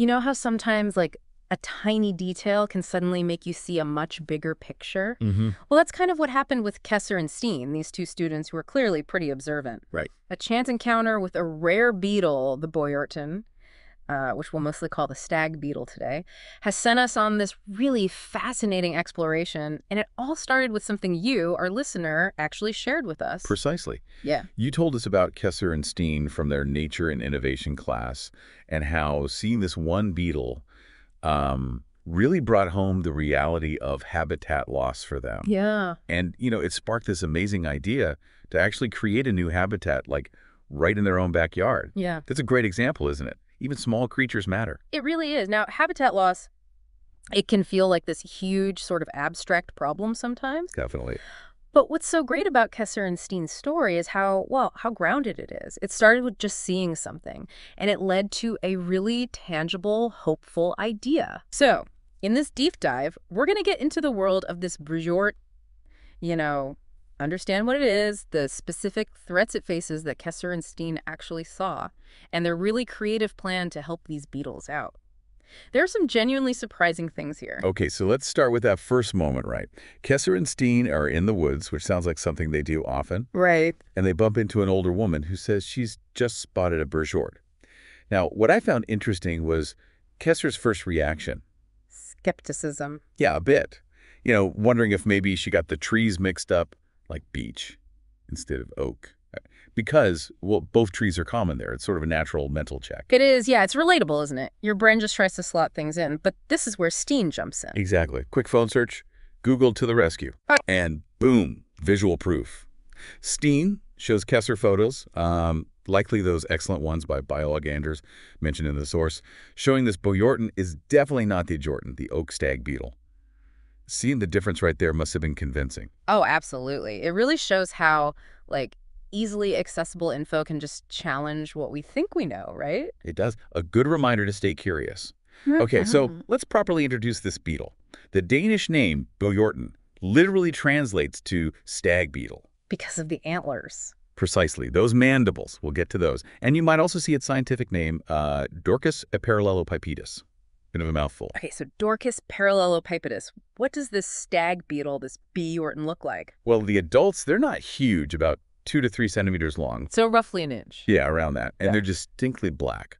You know how sometimes, like, a tiny detail can suddenly make you see a much bigger picture? Mm-hmm. Well, that's kind of what happened with Kesser and Steen, these two students who were clearly pretty observant. Right. A chance encounter with a rare beetle, the Bøghjort, uh, which we'll mostly call the stag beetle today, has sent us on this really fascinating exploration. And it all started with something you, our listener, actually shared with us. Precisely. yeah. You told us about Kesser and Steen from their Nature and Innovation class and how seeing this one beetle um, really brought home the reality of habitat loss for them. Yeah. And, you know, it sparked this amazing idea to actually create a new habitat, like right in their own backyard. Yeah. That's a great example, isn't it? Even small creatures matter. It really is. Now, habitat loss, it can feel like this huge sort of abstract problem sometimes. Definitely. But what's so great about Kesser and Steen's story is how, well, how grounded it is. It started with just seeing something, and it led to a really tangible, hopeful idea. So, in this deep dive, we're going to get into the world of this Bøghjort, you know, understand what it is, the specific threats it faces that Kesser and Steen actually saw, and their really creative plan to help these beetles out. There are some genuinely surprising things here. Okay, so let's start with that first moment, right? Kesser and Steen are in the woods, which sounds like something they do often, Right. and they bump into an older woman who says she's just spotted a Bøghjort. Now, what I found interesting was Kesser's first reaction. Skepticism. Yeah, a bit. You know, wondering if maybe she got the trees mixed up, like beech instead of oak. Because, well, both trees are common there. It's sort of a natural mental check. It is, yeah, it's relatable, isn't it? Your brain just tries to slot things in, but this is where Steen jumps in. Exactly. Quick phone search, Google to the rescue. And boom, visual proof. Steen shows Kesser photos, um, likely those excellent ones by biolog Anders mentioned in the source, showing this Bøghjort is definitely not the Eghjort, the oak stag beetle. Seeing the difference right there must have been convincing. Oh, absolutely. It really shows how, like, easily accessible info can just challenge what we think we know, right? It does. A good reminder to stay curious. Okay, so let's properly introduce this beetle. The Danish name, Bøghjort, literally translates to stag beetle. Because of the antlers. Precisely. Those mandibles. We'll get to those. And you might also see its scientific name, uh, Dorcus parallelopipedus. Bit of a mouthful. Okay, so Dorcus parallelopipedus. What does this stag beetle, this Bøghjort, look like? Well, the adults, they're not huge, about two to three centimeters long. So roughly an inch. Yeah, around that. And Yeah. they're distinctly black.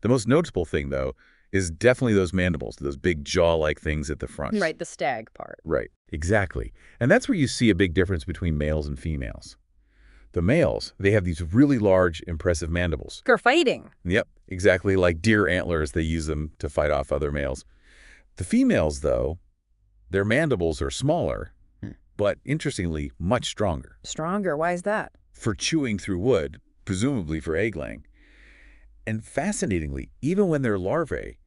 The most noticeable thing, though, is definitely those mandibles, those big jaw-like things at the front. Right, the stag part. Right, exactly. And that's where you see a big difference between males and females. The males, they have these really large, impressive mandibles. For fighting. Yep, exactly like deer antlers, they use them to fight off other males. The females, though, their mandibles are smaller, Hmm. but interestingly, much stronger Stronger. Why is that? for chewing through wood, presumably for egg laying. And fascinatingly, even when they're larvae,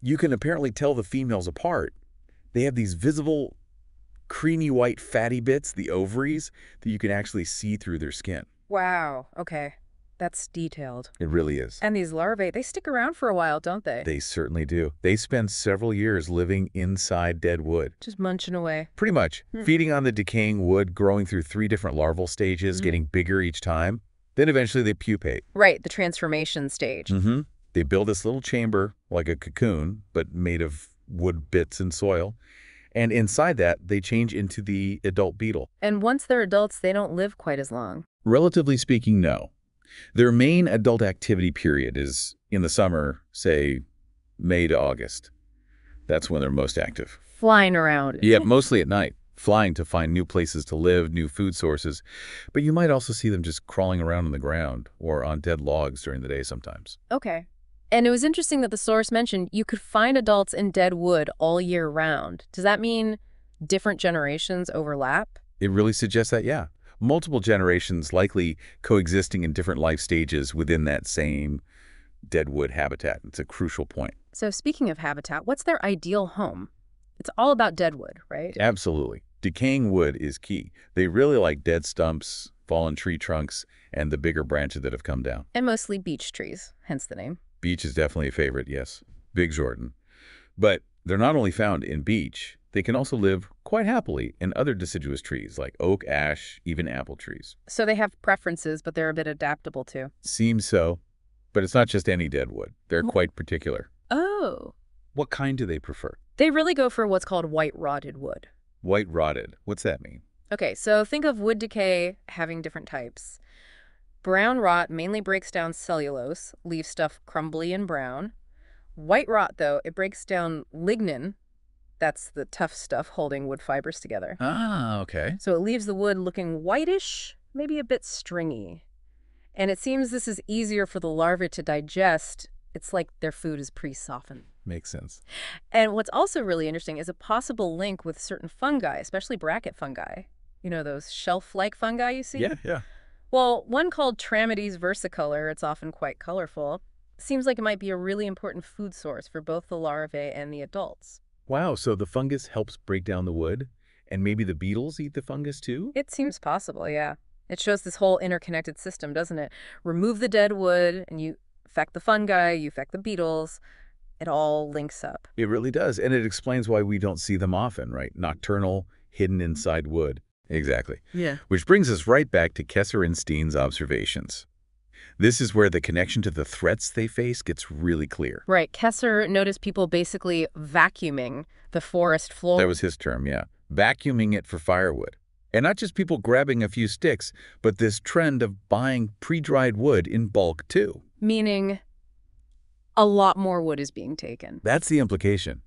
you can apparently tell the females apart. They have these visible creamy white fatty bits, the ovaries, that you can actually see through their skin. Wow. Okay. That's detailed. It really is. And these larvae, they stick around for a while, don't they? They certainly do. They spend several years living inside dead wood. Just munching away. Pretty much, Hmm. feeding on the decaying wood, growing through three different larval stages, Mhm. getting bigger each time. Then eventually they pupate. Right, the transformation stage. Mm-hmm. They build this little chamber, like a cocoon, but made of wood bits and soil. And inside that, they change into the adult beetle. And once they're adults, they don't live quite as long. Relatively speaking, no. Their main adult activity period is in the summer, say May to August. That's when they're most active. Flying around. Yeah, mostly at night, flying to find new places to live, new food sources. But you might also see them just crawling around on the ground or on dead logs during the day sometimes. Okay. And it was interesting that the source mentioned you could find adults in dead wood all year round. Does that mean different generations overlap? It really suggests that, yeah. Multiple generations likely coexisting in different life stages within that same deadwood habitat. It's a crucial point. So speaking of habitat, what's their ideal home? It's all about dead wood, right? Absolutely. Decaying wood is key. They really like dead stumps, fallen tree trunks, and the bigger branches that have come down. And mostly beech trees, hence the name. Beech is definitely a favorite, yes. Big Jordan. But they're not only found in beech, they can also live quite happily in other deciduous trees like oak, ash, even apple trees. So they have preferences, but they're a bit adaptable too. Seems so, but it's not just any dead wood. They're Oh. quite particular. Oh. What kind do they prefer? They really go for what's called white rotted wood. White rotted. What's that mean? Okay, so think of wood decay having different types. Brown rot mainly breaks down cellulose, leaves stuff crumbly and brown. White rot, though, it breaks down lignin. That's the tough stuff holding wood fibers together. Ah, okay. So it leaves the wood looking whitish, maybe a bit stringy. And it seems this is easier for the larvae to digest. It's like their food is pre-softened. Makes sense. And what's also really interesting is a possible link with certain fungi, especially bracket fungi. You know, those shelf-like fungi you see? Yeah, yeah. Well, one called Trametes versicolor, it's often quite colorful, seems like it might be a really important food source for both the larvae and the adults. Wow, so the fungus helps break down the wood, and maybe the beetles eat the fungus too? It seems possible, yeah. It shows this whole interconnected system, doesn't it? Remove the dead wood, and you affect the fungi, you affect the beetles. It all links up. It really does, and it explains why we don't see them often, right? Nocturnal, hidden inside wood. Exactly. Yeah. Which brings us right back to Kesser and Steen's observations. This is where the connection to the threats they face gets really clear. Right. Kesser noticed people basically vacuuming the forest floor. That was his term, yeah. Vacuuming it for firewood. And not just people grabbing a few sticks, but this trend of buying pre-dried wood in bulk too. Meaning a lot more wood is being taken. That's the implication.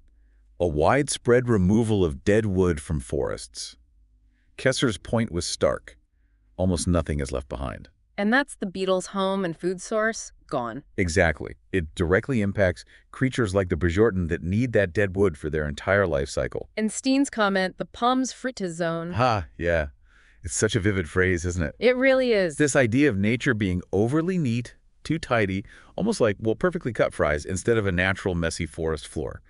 A widespread removal of dead wood from forests. Kesser's point was stark. Almost nothing is left behind. And that's the beetle's home and food source gone. Exactly. It directly impacts creatures like the Bøghjort that need that dead wood for their entire life cycle. In Steen's comment, the pommes frites zone. Ha, yeah. It's such a vivid phrase, isn't it? It really is. This idea of nature being overly neat, too tidy, almost like, well, perfectly cut fries instead of a natural messy forest floor.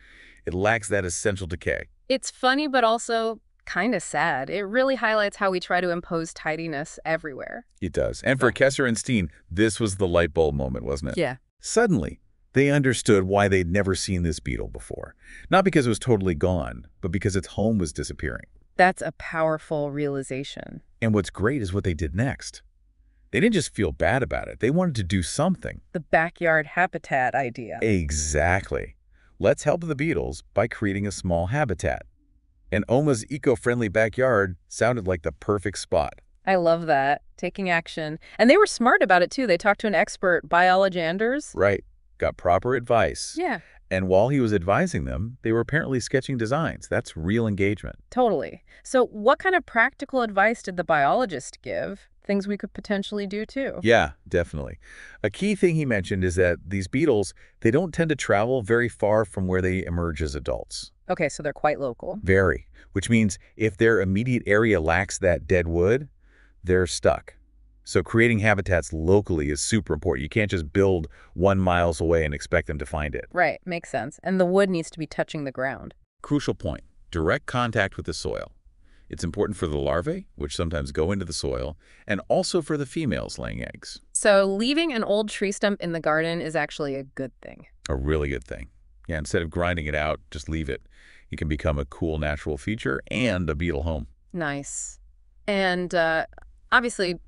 It lacks that essential decay. It's funny, but also kind of sad. It really highlights how we try to impose tidiness everywhere. It does. And for Kesser and Steen, this was the light bulb moment, wasn't it? Yeah. Suddenly, they understood why they'd never seen this beetle before. Not because it was totally gone, but because its home was disappearing. That's a powerful realization. And what's great is what they did next. They didn't just feel bad about it. They wanted to do something. The backyard habitat idea. Exactly. Let's help the beetles by creating a small habitat. And Oma's eco-friendly backyard sounded like the perfect spot. I love that. Taking action. And they were smart about it, too. They talked to an expert, Biology Anders. Right. Got proper advice. Yeah, And while he was advising them, they were apparently sketching designs. That's real engagement. totally. So what kind of practical advice did the biologist give? Things we could potentially do, too. Yeah, definitely. A key thing he mentioned is that these beetles, they don't tend to travel very far from where they emerge as adults. Okay, so they're quite local. Very. Which means if their immediate area lacks that dead wood, they're stuck. So creating habitats locally is super important. You can't just build one miles away and expect them to find it. Right, makes sense. And the wood needs to be touching the ground. Crucial point, direct contact with the soil. It's important for the larvae, which sometimes go into the soil, and also for the females laying eggs. So leaving an old tree stump in the garden is actually a good thing. A really good thing. Yeah, instead of grinding it out, just leave it. It can become a cool natural feature and a beetle home. Nice. And uh, obviously,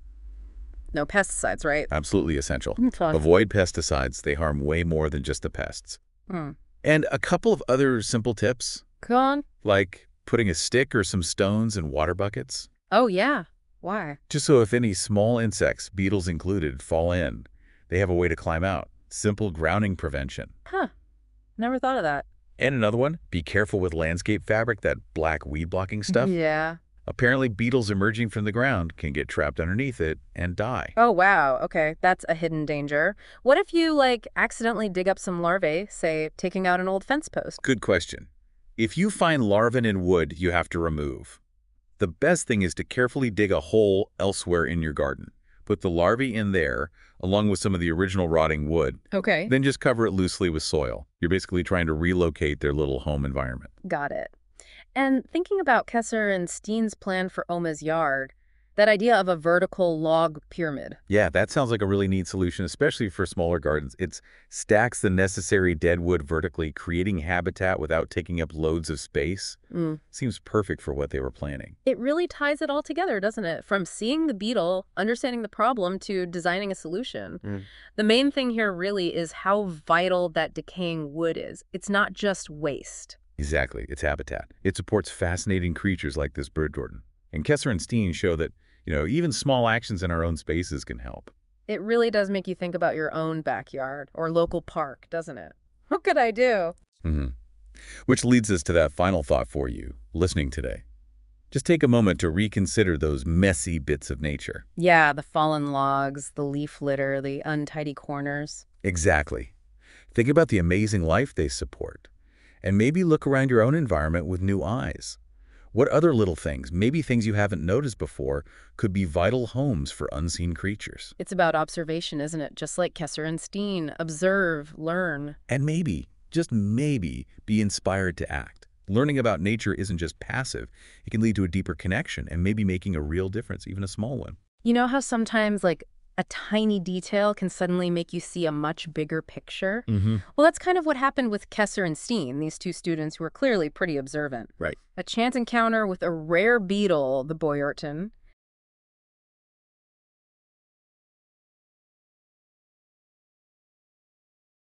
no pesticides, right? Absolutely essential. Fun. Avoid pesticides. They harm way more than just the pests. Hmm. And a couple of other simple tips, Go on. like putting a stick or some stones in water buckets, Oh, yeah. Why? just so if any small insects, beetles included, fall in, they have a way to climb out. Simple grounding prevention. Huh. Never thought of that. And another one, be careful with landscape fabric, that black weed blocking stuff. Yeah. Apparently beetles emerging from the ground can get trapped underneath it and die. Oh, wow. Okay. That's a hidden danger. What if you, like, accidentally dig up some larvae, say, taking out an old fence post? Good question. If you find larvae in wood you have to remove, the best thing is to carefully dig a hole elsewhere in your garden. Put the larvae in there, along with some of the original rotting wood. Okay. Then just cover it loosely with soil. You're basically trying to relocate their little home environment. Got it. And thinking about Kesser and Steen's plan for Oma's yard, That idea of a vertical log pyramid. Yeah, that sounds like a really neat solution, especially for smaller gardens. It stacks the necessary dead wood vertically, creating habitat without taking up loads of space. Mm. Seems perfect for what they were planning. It really ties it all together, doesn't it? From seeing the beetle, understanding the problem, to designing a solution. Mm. The main thing here really is how vital that decaying wood is. It's not just waste. Exactly. It's habitat. It supports fascinating creatures like this Bøghjort. And Kesser and Steen show that you know, even small actions in our own spaces can help. It really does make you think about your own backyard or local park, doesn't it? What could I do? Mm -hmm. Which leads us to that final thought for you, listening today. Just take a moment to reconsider those messy bits of nature. Yeah, the fallen logs, the leaf litter, the untidy corners. Exactly. Think about the amazing life they support. And maybe look around your own environment with new eyes. What other little things, maybe things you haven't noticed before, could be vital homes for unseen creatures? It's about observation, isn't it? Just like Kesser and Steen. Observe, learn. And maybe, just maybe, be inspired to act. Learning about nature isn't just passive. It can lead to a deeper connection and maybe making a real difference, even a small one. You know how sometimes, like, a tiny detail can suddenly make you see a much bigger picture. Mm -hmm. Well, that's kind of what happened with Kesser and Steen, these two students who were clearly pretty observant. Right. A chance encounter with a rare beetle, the Bøghjort,